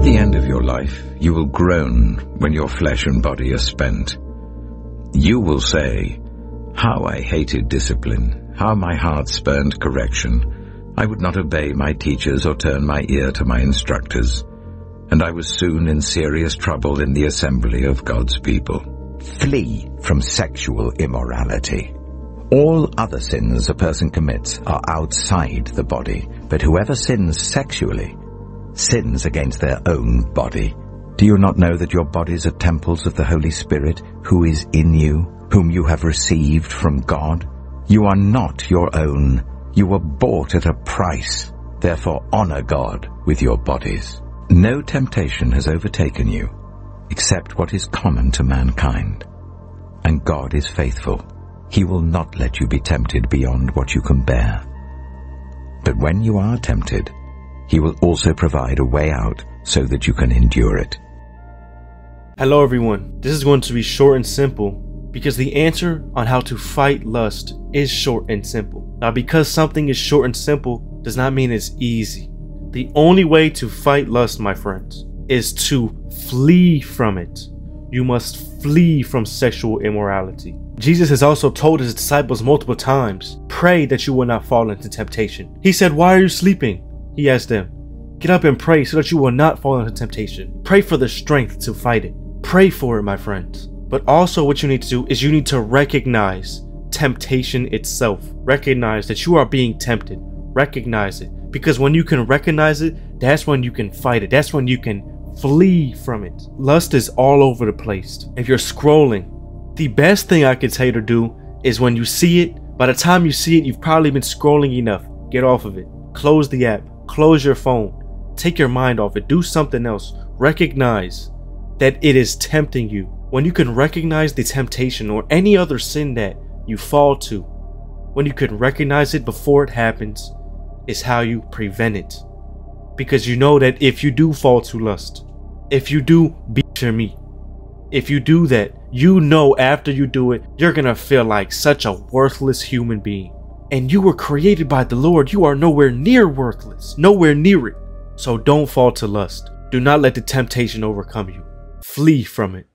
At the end of your life, you will groan when your flesh and body are spent. You will say, How I hated discipline, how my heart spurned correction. I would not obey my teachers or turn my ear to my instructors. And I was soon in serious trouble in the assembly of God's people. Flee from sexual immorality. All other sins a person commits are outside the body, but whoever sins sexually sins against their own body. Do you not know that your bodies are temples of the Holy Spirit, who is in you, whom you have received from God? You are not your own. You were bought at a price. Therefore honor God with your bodies. No temptation has overtaken you, except what is common to mankind. And God is faithful he will not let you be tempted beyond what you can bear. But when you are tempted, He will also provide a way out so that you can endure it. Hello everyone, this is going to be short and simple because the answer on how to fight lust is short and simple. Now because something is short and simple does not mean it's easy. The only way to fight lust, my friends, is to flee from it. You must flee from sexual immorality. Jesus has also told his disciples multiple times, pray that you will not fall into temptation. He said, why are you sleeping? He asked them, get up and pray so that you will not fall into temptation. Pray for the strength to fight it. Pray for it, my friends. But also what you need to do is you need to recognize temptation itself. Recognize that you are being tempted. Recognize it. Because when you can recognize it, that's when you can fight it. That's when you can flee from it. Lust is all over the place. If you're scrolling, the best thing I could tell you to do is when you see it, by the time you see it, you've probably been scrolling enough. Get off of it. Close the app. Close your phone. Take your mind off it. Do something else. Recognize that it is tempting you. When you can recognize the temptation or any other sin that you fall to, when you can recognize it before it happens, is how you prevent it. Because you know that if you do fall to lust, if you do beat your meat, if you do that, you know after you do it, you're gonna feel like such a worthless human being. And you were created by the Lord. You are nowhere near worthless, nowhere near it. So don't fall to lust. Do not let the temptation overcome you. Flee from it.